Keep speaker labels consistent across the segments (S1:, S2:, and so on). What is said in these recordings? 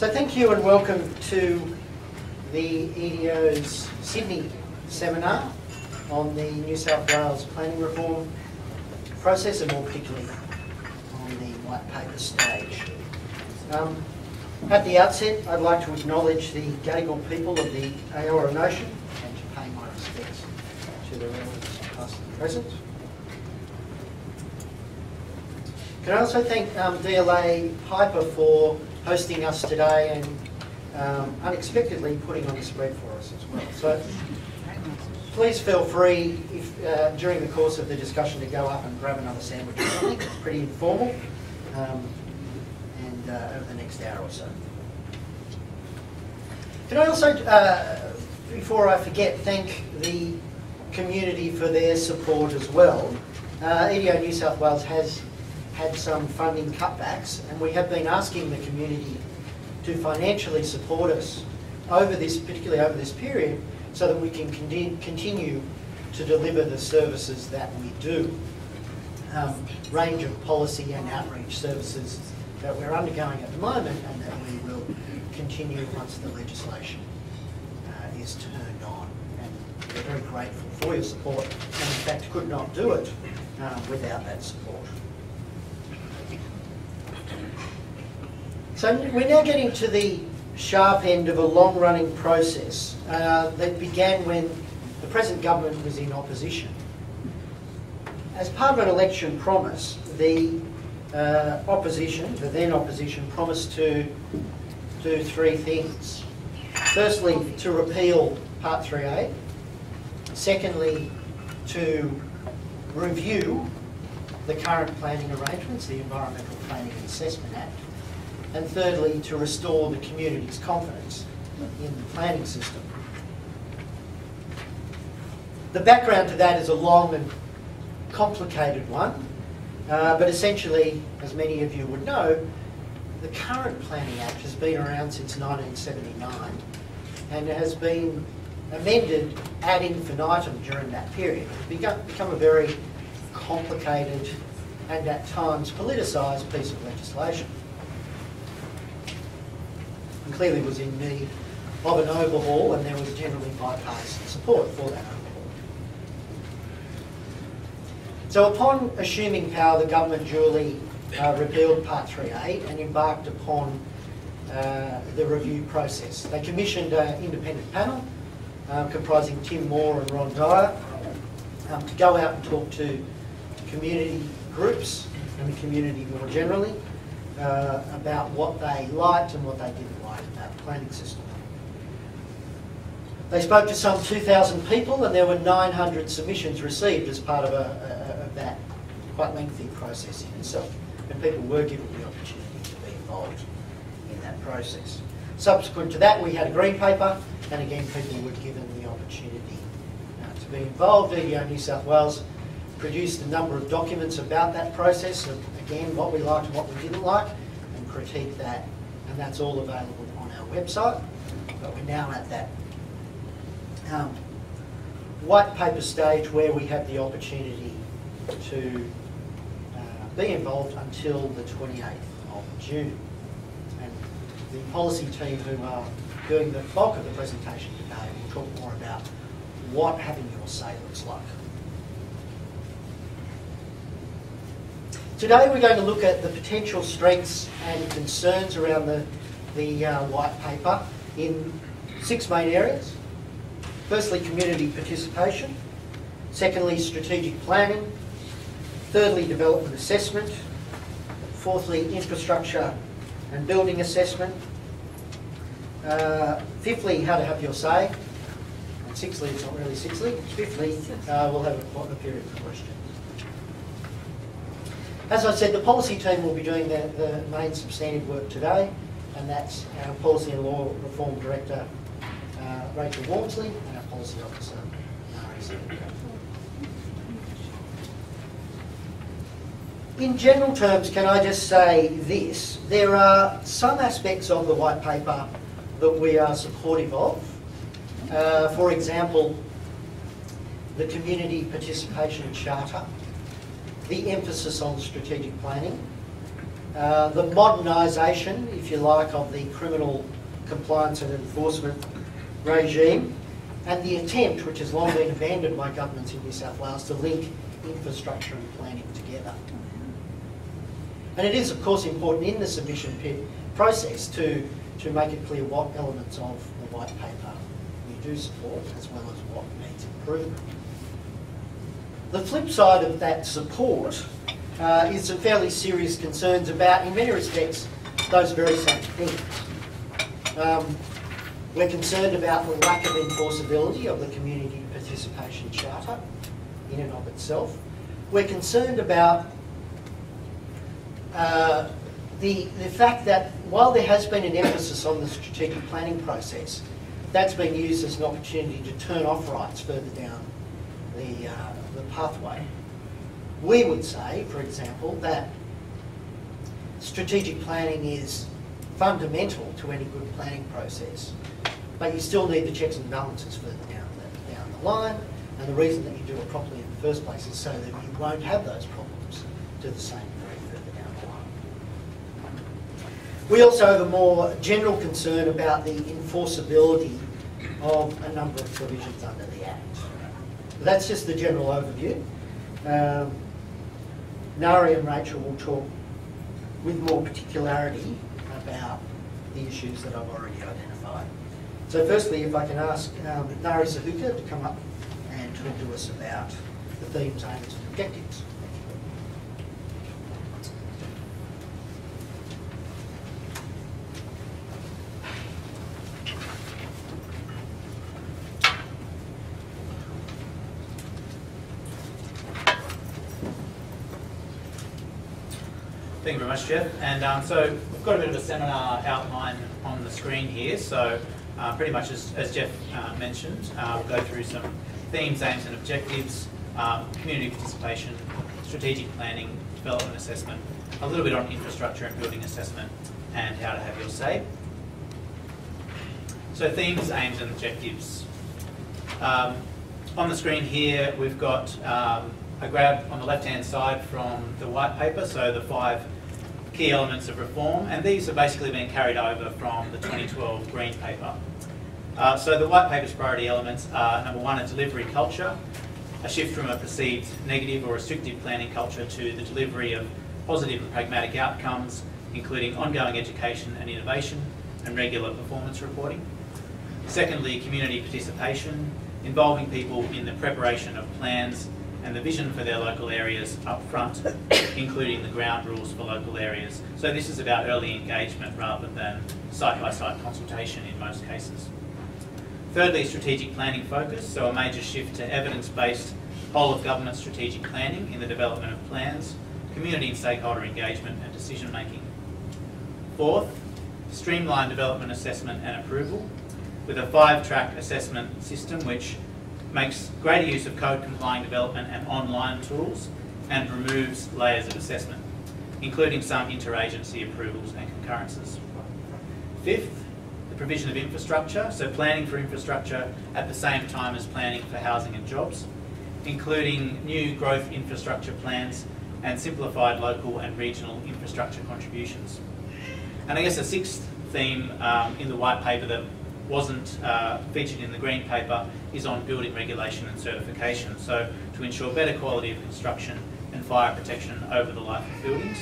S1: So thank you and welcome to the EDO's Sydney seminar on the New South Wales planning reform process and more particularly on the white paper stage. Um, at the outset, I'd like to acknowledge the Gadigal people of the Eora Nation and to pay my respects to their elders past and present. Can I also thank um, DLA Piper for hosting us today and um, unexpectedly putting on the spread for us as well. So please feel free if, uh, during the course of the discussion to go up and grab another sandwich or something. It's pretty informal. Um, and uh, over the next hour or so. Can I also, uh, before I forget, thank the community for their support as well. Uh, EDO New South Wales has had some funding cutbacks and we have been asking the community to financially support us over this, particularly over this period, so that we can continue to deliver the services that we do. Um, range of policy and outreach services that we're undergoing at the moment and that we will continue once the legislation uh, is turned on. And we're very grateful for your support and in fact could not do it uh, without that support. So we're now getting to the sharp end of a long-running process uh, that began when the present government was in opposition. As part of an election promise, the uh, opposition, the then opposition, promised to do three things. Firstly, to repeal Part 3A. Secondly, to review the current planning arrangements, the Environmental Planning and Assessment Act. And thirdly, to restore the community's confidence in the planning system. The background to that is a long and complicated one. Uh, but essentially, as many of you would know, the current Planning Act has been around since 1979 and has been amended ad infinitum during that period. It's become, become a very complicated and at times politicised piece of legislation. And clearly was in need of an overhaul and there was generally bipartisan support for that overhaul. So upon assuming power, the government duly uh, repealed Part 3A and embarked upon uh, the review process. They commissioned an independent panel um, comprising Tim Moore and Ron Dyer um, to go out and talk to, community groups and the community more generally uh, about what they liked and what they didn't planning system. They spoke to some 2,000 people and there were 900 submissions received as part of a, a that quite lengthy process in itself. And people were given the opportunity to be involved in that process. Subsequent to that, we had a green paper, and again, people were given the opportunity uh, to be involved. EDO New South Wales produced a number of documents about that process, of, again, what we liked and what we didn't like, and critique that, and that's all available our website. But we're now at that um, white paper stage where we have the opportunity to uh, be involved until the 28th of June. And the policy team who are doing the bulk of the presentation today will talk more about what having your say looks like. Today we're going to look at the potential strengths and concerns around the, the uh, white paper in six main areas. Firstly, community participation. Secondly, strategic planning. Thirdly, development assessment. Fourthly, infrastructure and building assessment. Uh, fifthly, how to have your say. And sixthly, it's not really sixthly. Fifthly, uh, we'll have a, a period for questions. As I said, the policy team will be doing the, the main substantive work today, and that's our Policy and Law Reform Director, uh, Rachel Walmsley, and our Policy Officer, Nari in general terms, can I just say this? There are some aspects of the white paper that we are supportive of. Uh, for example, the community participation charter, the emphasis on strategic planning, uh, the modernisation, if you like, of the criminal compliance and enforcement regime, and the attempt, which has long been abandoned by governments in New South Wales, to link infrastructure and planning together. And it is, of course, important in the submission process to, to make it clear what elements of the white paper we do support, as well as what needs improvement. The flip side of that support uh, is some fairly serious concerns about, in many respects, those very same things. Um, we're concerned about the lack of enforceability of the Community Participation Charter in and of itself. We're concerned about uh, the, the fact that while there has been an emphasis on the strategic planning process, that's been used as an opportunity to turn off rights further down the, uh, the pathway. We would say, for example, that strategic planning is fundamental to any good planning process, but you still need the checks and balances further down the, down the line, and the reason that you do it properly in the first place is so that you won't have those problems to the same degree further down the line. We also have a more general concern about the enforceability of a number of provisions under the Act. That's just the general overview. Um, Nari and Rachel will talk with more particularity about the issues that I've already identified. So firstly, if I can ask um, Nari Sahuka to come up and talk to us about the themes, aims and objectives.
S2: Thank you very much, Jeff. And um, so we've got a bit of a seminar outline on the screen here. So uh, pretty much as, as Jeff uh, mentioned, uh, we'll go through some themes, aims and objectives, um, community participation, strategic planning, development assessment, a little bit on infrastructure and building assessment, and how to have your say. So themes, aims and objectives. Um, on the screen here, we've got um, a grab on the left-hand side from the white paper, so the five key elements of reform, and these are basically being carried over from the 2012 Green Paper. Uh, so the White Paper's priority elements are number one, a delivery culture, a shift from a perceived negative or restrictive planning culture to the delivery of positive and pragmatic outcomes, including ongoing education and innovation and regular performance reporting. Secondly, community participation, involving people in the preparation of plans and the vision for their local areas up front, including the ground rules for local areas. So this is about early engagement rather than site-by-site -site consultation in most cases. Thirdly, strategic planning focus, so a major shift to evidence-based whole-of-government strategic planning in the development of plans, community and stakeholder engagement and decision-making. Fourth, streamlined development assessment and approval, with a five-track assessment system which makes greater use of code complying development and online tools and removes layers of assessment, including some interagency approvals and concurrences. Fifth, the provision of infrastructure, so planning for infrastructure at the same time as planning for housing and jobs, including new growth infrastructure plans and simplified local and regional infrastructure contributions. And I guess a sixth theme um, in the white paper that wasn't uh, featured in the green paper is on building regulation and certification. So to ensure better quality of construction and fire protection over the life of buildings.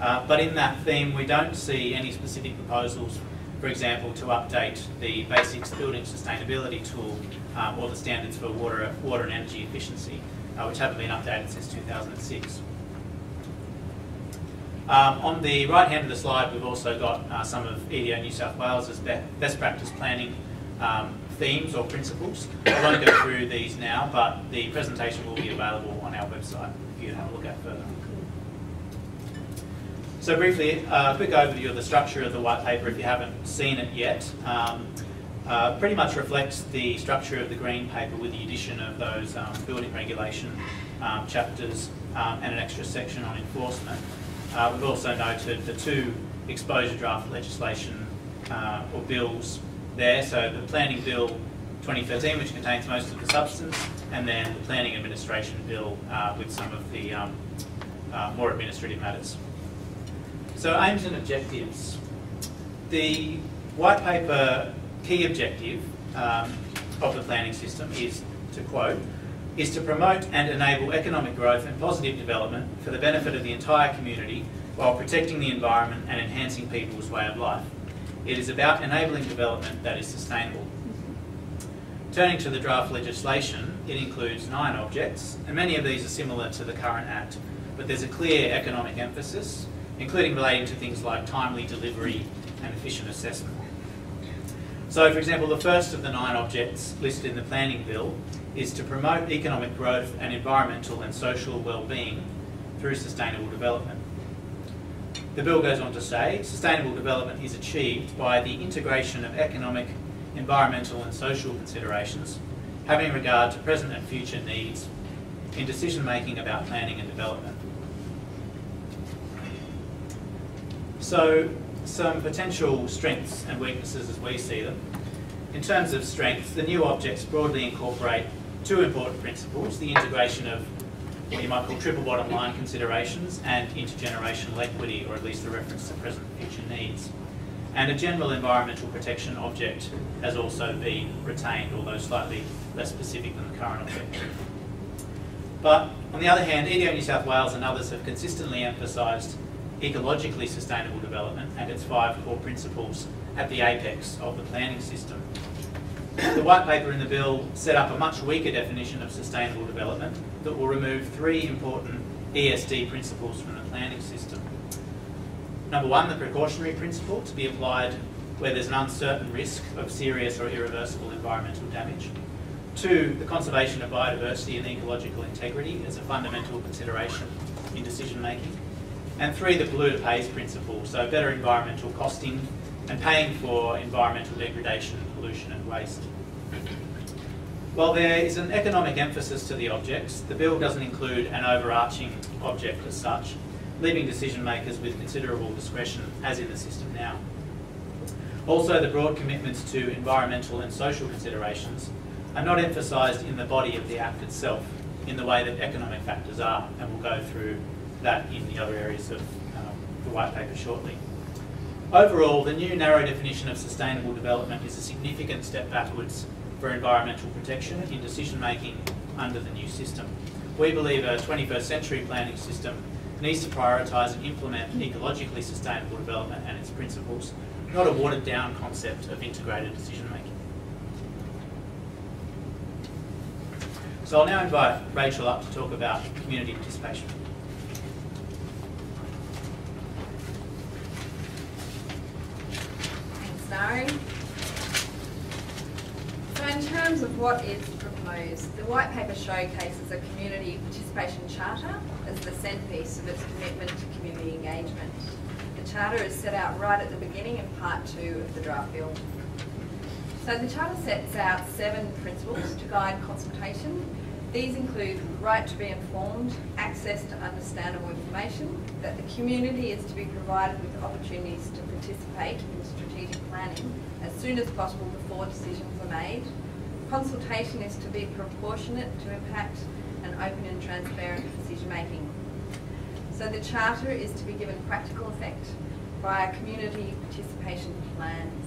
S2: Uh, but in that theme, we don't see any specific proposals, for example, to update the BASIX building sustainability tool um, or the standards for water, water and energy efficiency, uh, which haven't been updated since 2006. Um, on the right hand of the slide, we've also got uh, some of EDO New South Wales' best practice planning um, themes or principles. I won't go through these now, but the presentation will be available on our website if you have a look at further. So briefly, uh, a quick overview of the structure of the white paper if you haven't seen it yet. Um, uh, pretty much reflects the structure of the green paper with the addition of those um, building regulation um, chapters um, and an extra section on enforcement. Uh, we've also noted the two exposure draft legislation uh, or bills there. So the Planning Bill 2013, which contains most of the substance, and then the Planning Administration Bill uh, with some of the um, uh, more administrative matters. So aims and objectives. The white paper key objective um, of the planning system is, to quote, is to promote and enable economic growth and positive development for the benefit of the entire community while protecting the environment and enhancing people's way of life. It is about enabling development that is sustainable. Turning to the draft legislation, it includes nine objects, and many of these are similar to the current Act, but there's a clear economic emphasis, including relating to things like timely delivery and efficient assessment. So, for example, the first of the nine objects listed in the planning bill is to promote economic growth and environmental and social well-being through sustainable development. The bill goes on to say sustainable development is achieved by the integration of economic, environmental and social considerations, having regard to present and future needs in decision making about planning and development. So, some potential strengths and weaknesses as we see them. In terms of strengths, the new objects broadly incorporate two important principles, the integration of what you might call triple bottom line considerations and intergenerational equity, or at least the reference to present and future needs. And a general environmental protection object has also been retained, although slightly less specific than the current object. But on the other hand, EDO New South Wales and others have consistently emphasised ecologically sustainable development and its five core principles at the apex of the planning system. The white paper in the bill set up a much weaker definition of sustainable development that will remove three important ESD principles from the planning system. Number one, the precautionary principle to be applied where there's an uncertain risk of serious or irreversible environmental damage. Two, the conservation of biodiversity and ecological integrity as a fundamental consideration in decision making. And three, the polluter pays principle, so better environmental costing and paying for environmental degradation, pollution and waste. While there is an economic emphasis to the objects, the bill doesn't include an overarching object as such, leaving decision makers with considerable discretion as in the system now. Also, the broad commitments to environmental and social considerations are not emphasised in the body of the Act itself in the way that economic factors are, and we'll go through that in the other areas of um, the white paper shortly. Overall, the new narrow definition of sustainable development is a significant step backwards for environmental protection in decision making under the new system. We believe a 21st century planning system needs to prioritise and implement ecologically sustainable development and its principles, not a watered down concept of integrated decision making. So I'll now invite Rachel up to talk about community participation.
S3: Nari. So in terms of what is proposed, the white paper showcases a community participation charter as the centrepiece of its commitment to community engagement. The charter is set out right at the beginning in part two of the draft bill. So the charter sets out seven principles to guide consultation. These include right to be informed, access to understandable information, that the community is to be provided with opportunities to participate in strategic planning as soon as possible before decisions are made. Consultation is to be proportionate to impact and open and transparent decision making. So the Charter is to be given practical effect via community participation plans.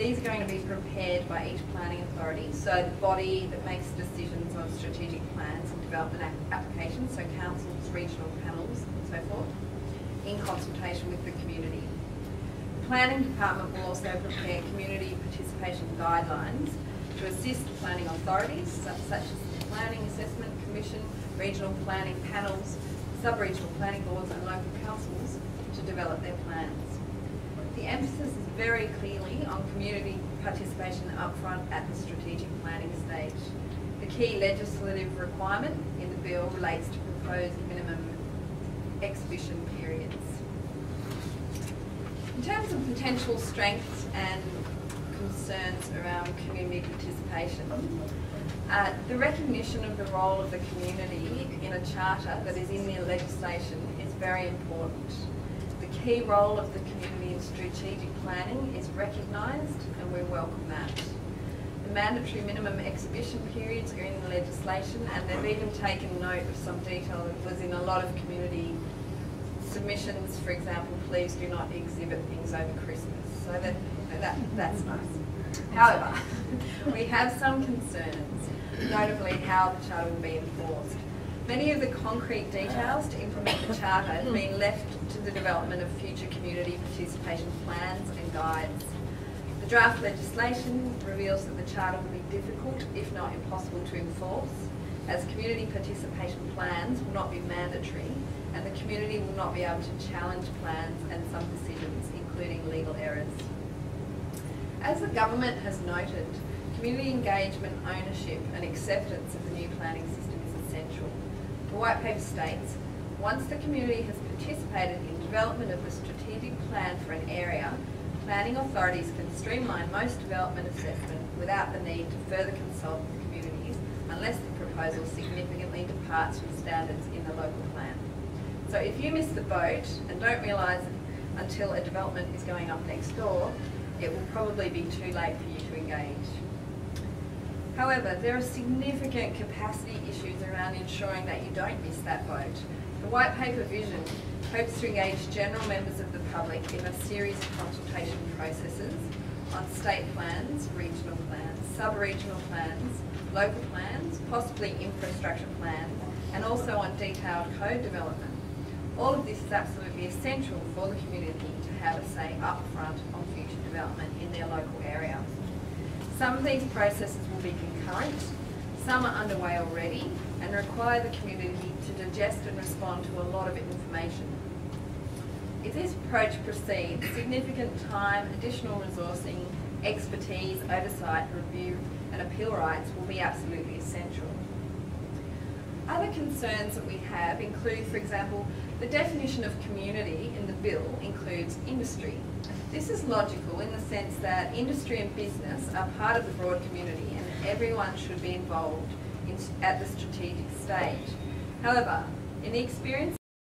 S3: These are going to be prepared by each planning authority, so the body that makes decisions on strategic plans and development applications, so councils, regional panels and so forth, in consultation with the community. The planning department will also prepare community participation guidelines to assist planning authorities such as the Planning Assessment Commission, regional planning panels, sub-regional planning boards and local councils to develop their plans. The emphasis is very clearly on community participation upfront at the strategic planning stage. The key legislative requirement in the bill relates to proposed minimum exhibition periods. In terms of potential strengths and concerns around community participation. Uh, the recognition of the role of the community in a charter that is in the legislation is very important. The key role of the community in strategic planning is recognised and we welcome that. The mandatory minimum exhibition periods are in the legislation and they've even taken note of some detail that was in a lot of community submissions, for example, please do not exhibit things over Christmas. So that, that that's nice. However, we have some concerns, notably how the charter will be enforced. Many of the concrete details to implement the charter have been left to the development of future community participation plans and guides. The draft legislation reveals that the charter will be difficult, if not impossible, to enforce, as community participation plans will not be mandatory and the community will not be able to challenge plans and some decisions, including legal errors. As the government has noted, community engagement, ownership and acceptance of the new planning system is essential. The white paper states, once the community has participated in development of the strategic plan for an area, planning authorities can streamline most development assessment without the need to further consult with communities unless the proposal significantly departs from standards in the local plan. So if you miss the boat and don't realise until a development is going up next door, it will probably be too late for you to engage. However, there are significant capacity issues around ensuring that you don't miss that boat. The White Paper Vision hopes to engage general members of the public in a series of consultation processes on state plans, regional plans, sub-regional plans, local plans, possibly infrastructure plans, and also on detailed code development. All of this is absolutely essential for the community to have a say up front on future development in their local area. Some of these processes will be concurrent, some are underway already, and require the community to digest and respond to a lot of information. If this approach proceeds, significant time, additional resourcing, expertise, oversight, review and appeal rights will be absolutely essential. Other concerns that we have include, for example, the definition of community in the bill includes industry. This is logical in the sense that industry and business are part of the broad community and everyone should be involved in, at the strategic stage. However, in the experience